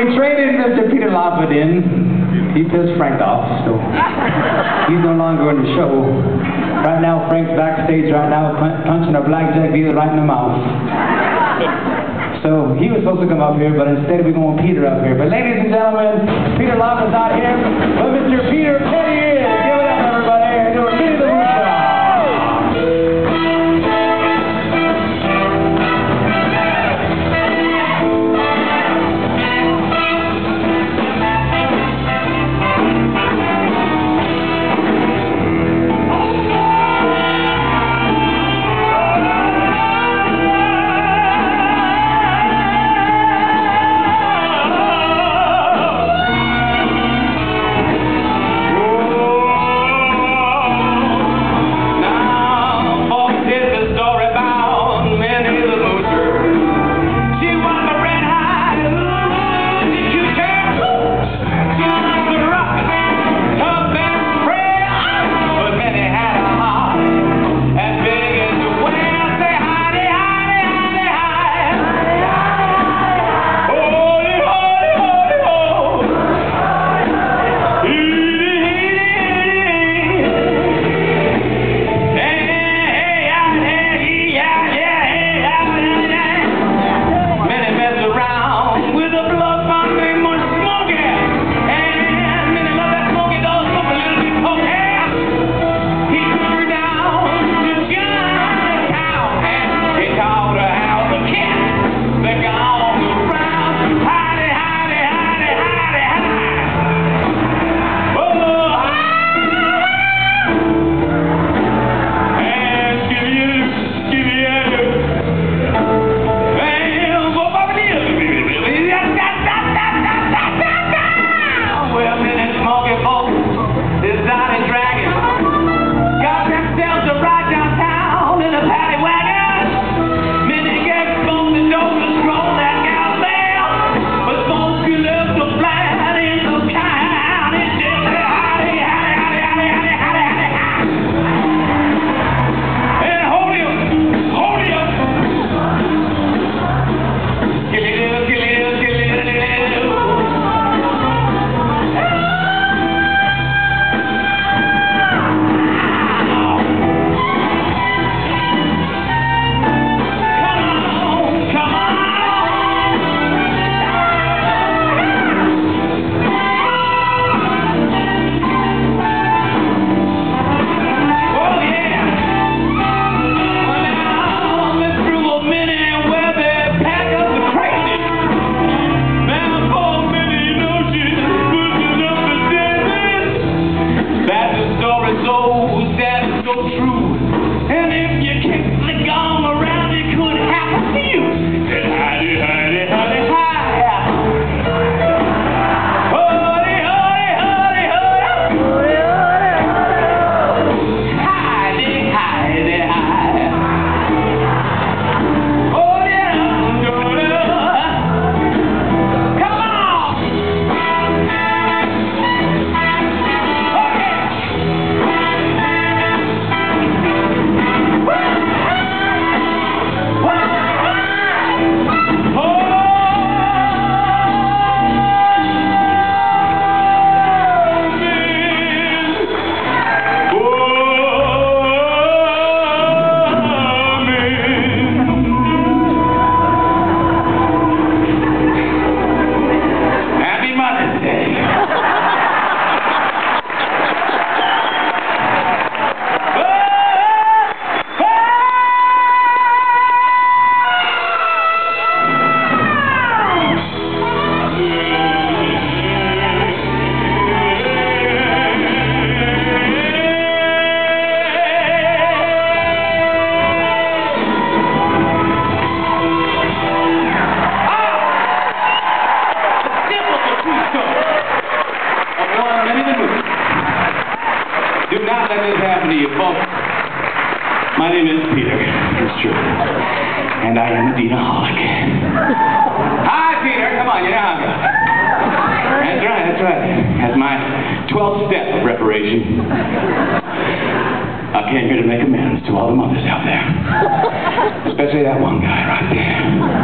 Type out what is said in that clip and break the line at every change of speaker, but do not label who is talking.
We traded Mr. Peter Lawford in. He pissed Frank off, so he's no longer in the show. Right now, Frank's backstage right now pun- punching a blackjack dealer right in the mouth. So he was supposed to come up here, but instead we're going Peter up here. But ladies and gentlemen, Peter Lawford's not here, but Mr.
sad and Not let this happen to you, folks. My name is Peter. It's true. And I am a Dean-o-holic. Hi, Peter. Come on, you know how. That's right, that's right. That's my 12th step of reparation. I came here to make amends to all the mothers out there. Especially that one guy right there.